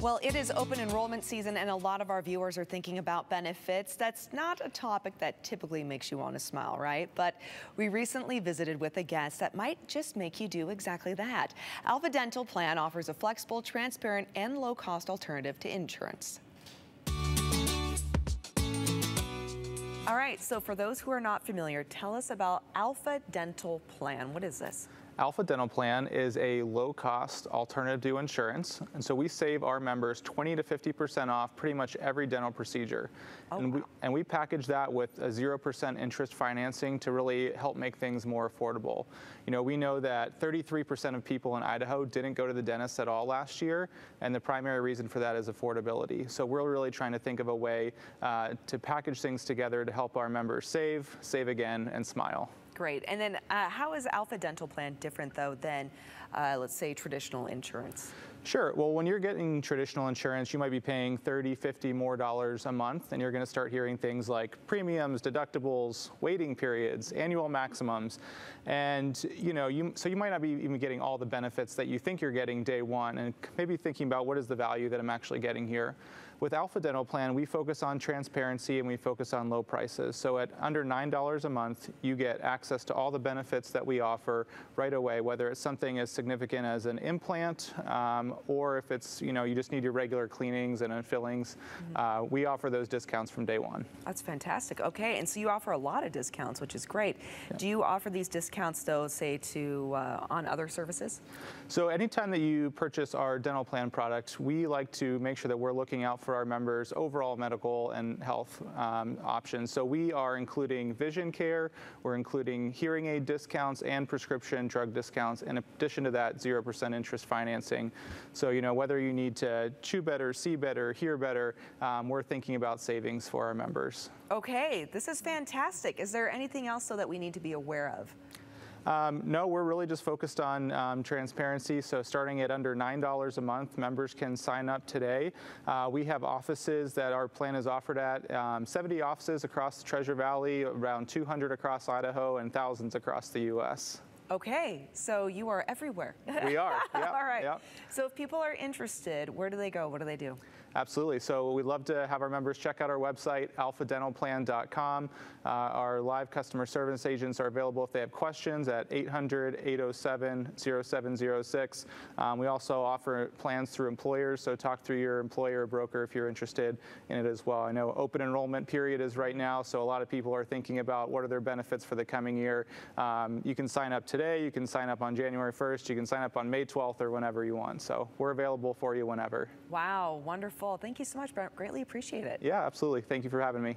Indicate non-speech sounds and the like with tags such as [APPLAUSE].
Well, it is open enrollment season and a lot of our viewers are thinking about benefits. That's not a topic that typically makes you want to smile, right? But we recently visited with a guest that might just make you do exactly that. Alpha Dental Plan offers a flexible, transparent, and low-cost alternative to insurance. All right, so for those who are not familiar, tell us about Alpha Dental Plan. What is this? Alpha Dental Plan is a low-cost alternative to insurance, and so we save our members 20 to 50% off pretty much every dental procedure. Oh, and, we, wow. and we package that with a 0% interest financing to really help make things more affordable. You know, we know that 33% of people in Idaho didn't go to the dentist at all last year, and the primary reason for that is affordability. So we're really trying to think of a way uh, to package things together to help our members save, save again, and smile. Great. And then uh, how is Alpha Dental Plan different, though, than, uh, let's say, traditional insurance? Sure. Well, when you're getting traditional insurance, you might be paying 30, 50 more dollars a month, and you're going to start hearing things like premiums, deductibles, waiting periods, annual maximums, and you know, you so you might not be even getting all the benefits that you think you're getting day one, and maybe thinking about what is the value that I'm actually getting here. With Alpha Dental Plan, we focus on transparency and we focus on low prices. So at under $9 a month, you get access to all the benefits that we offer right away, whether it's something as significant as an implant um, or if it's, you know, you just need your regular cleanings and fillings. Mm -hmm. uh, we offer those discounts from day one. That's fantastic. Okay, and so you offer a lot of discounts, which is great. Yeah. Do you offer these discounts, though, say, to uh, on other services? So anytime that you purchase our dental plan products, we like to make sure that we're looking out for for our members overall medical and health um, options. So we are including vision care, we're including hearing aid discounts and prescription drug discounts. In addition to that, 0% interest financing. So, you know, whether you need to chew better, see better, hear better, um, we're thinking about savings for our members. Okay, this is fantastic. Is there anything else though that we need to be aware of? Um, no, we're really just focused on um, transparency. So starting at under $9 a month, members can sign up today. Uh, we have offices that our plan is offered at, um, 70 offices across the Treasure Valley, around 200 across Idaho, and thousands across the U.S. Okay, so you are everywhere. We are. [LAUGHS] Yep, All right. Yep. So if people are interested, where do they go? What do they do? Absolutely. So we'd love to have our members check out our website, alphadentalplan.com. Uh, our live customer service agents are available if they have questions at 800-807-0706. Um, we also offer plans through employers, so talk through your employer or broker if you're interested in it as well. I know open enrollment period is right now, so a lot of people are thinking about what are their benefits for the coming year. Um, you can sign up today, you can sign up on January 1st, you can sign up on May 12th or whenever you want. So we're available for you whenever. Wow, wonderful. Thank you so much, Brent. Greatly appreciate it. Yeah, absolutely. Thank you for having me.